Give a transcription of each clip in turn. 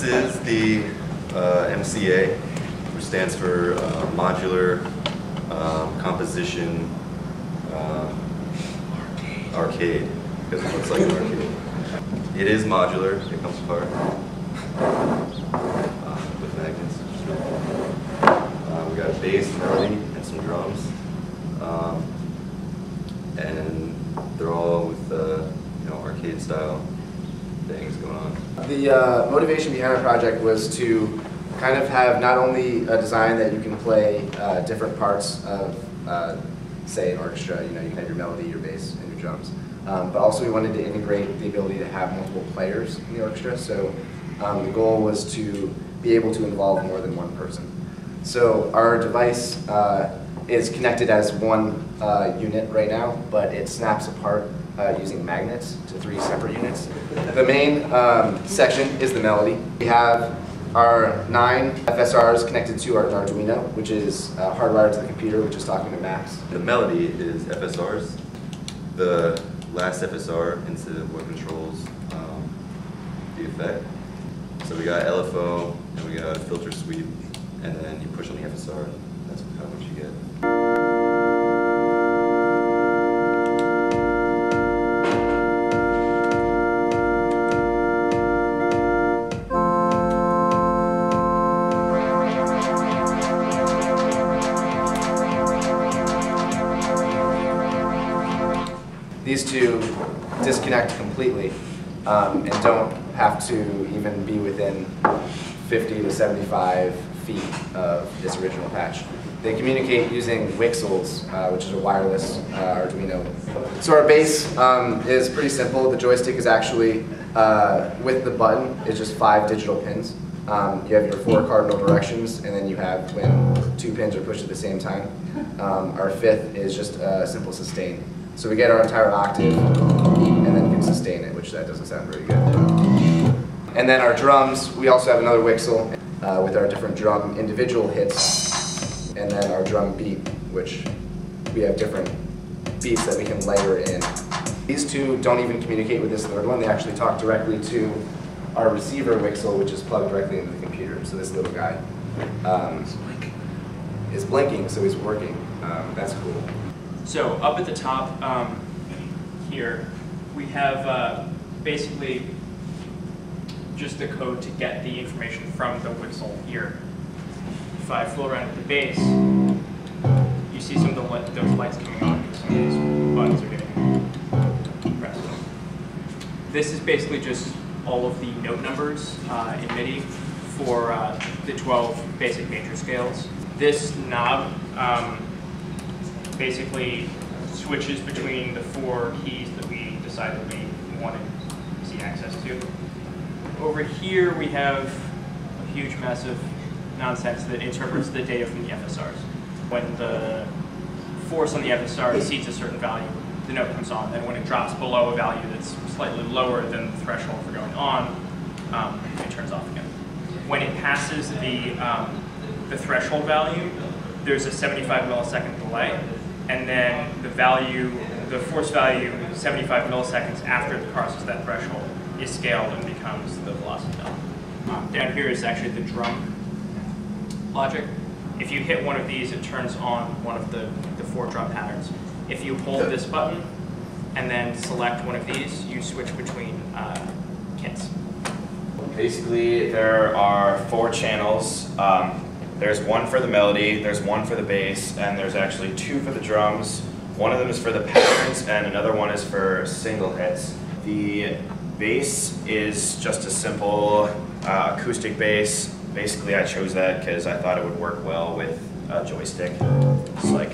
this is the uh, MCA, which stands for uh, Modular um, Composition um, Arcade, because it looks like an arcade. It is modular, it comes apart uh, with magnets. Uh, we got a bass, melody, and some drums. Um, and they're all with uh, you know arcade style things going on. The uh, motivation behind our project was to kind of have not only a design that you can play uh, different parts of, uh, say, an orchestra, you know, you can have your melody, your bass, and your drums, um, but also we wanted to integrate the ability to have multiple players in the orchestra. So um, the goal was to be able to involve more than one person. So our device uh, is connected as one uh, unit right now, but it snaps apart uh, using magnets to three separate units. The main um, section is the melody. We have our nine FSRs connected to our Arduino, which is uh, hardwired to the computer, which is talking to Max. The melody is FSRs. The last FSR into what controls um, the effect. So we got LFO and we got a filter sweep, and then you push on the FSR, and that's how much you get. These two disconnect completely um, and don't have to even be within 50 to 75 feet of this original patch. They communicate using Wixels, uh, which is a wireless uh, Arduino. So our bass um, is pretty simple. The joystick is actually, uh, with the button, it's just five digital pins. Um, you have your four cardinal directions, and then you have when two pins are pushed at the same time. Um, our fifth is just a simple sustain. So we get our entire octave, and then can sustain it, which that doesn't sound very good. And then our drums, we also have another Wixel uh, with our different drum individual hits, and then our drum beat, which we have different beats that we can layer in. These two don't even communicate with this third one. They actually talk directly to our receiver Wixel, which is plugged directly into the computer. So this little guy um, is blinking, so he's working. Um, that's cool. So up at the top um, here, we have uh, basically just the code to get the information from the Wixel here. If I flow around at the bass, you see some of the those lights coming on because some of these buttons are getting pressed. This is basically just all of the note numbers uh, in MIDI for uh, the 12 basic major scales. This knob um, basically switches between the four keys that we decided we wanted to see access to. Over here we have a huge mess of nonsense that interprets the data from the FSRs. When the force on the FSR exceeds a certain value, the note comes on. Then when it drops below a value that's slightly lower than the threshold for going on, um, it turns off again. When it passes the, um, the threshold value, there's a 75 millisecond delay, and then the value, the force value 75 milliseconds after it crosses that threshold is scaled and becomes the velocity. Um, down here is actually the drum logic. If you hit one of these, it turns on one of the, the four drum patterns. If you hold this button and then select one of these, you switch between uh, kits. Basically, there are four channels. Um, there's one for the melody, there's one for the bass, and there's actually two for the drums. One of them is for the patterns, and another one is for single hits. The bass is just a simple uh, acoustic bass. Basically, I chose that because I thought it would work well with a joystick. It's like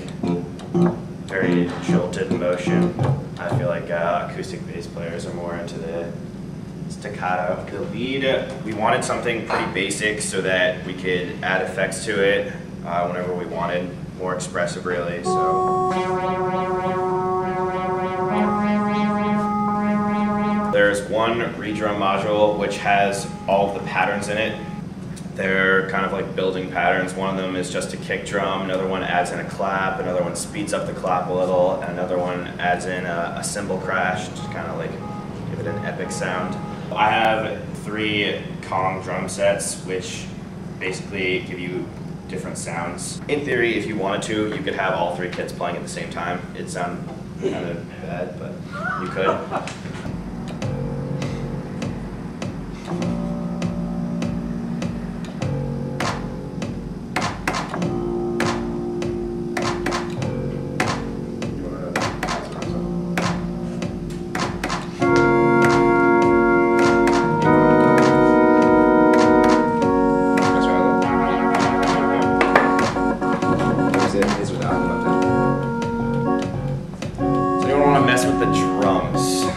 very jolted motion. I feel like uh, acoustic bass players are more into the staccato. The lead, we wanted something pretty basic so that we could add effects to it uh, whenever we wanted, more expressive really. So there's one redrum module which has all the patterns in it. They're kind of like building patterns. One of them is just a kick drum, another one adds in a clap, another one speeds up the clap a little, and another one adds in a, a cymbal crash, just kind of like give it an epic sound. I have three Kong drum sets, which basically give you different sounds. In theory, if you wanted to, you could have all three kits playing at the same time. It'd sound kind of bad, but you could. with the drums.